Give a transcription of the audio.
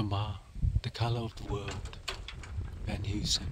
The Ma, The Color of the World, Van Heusen.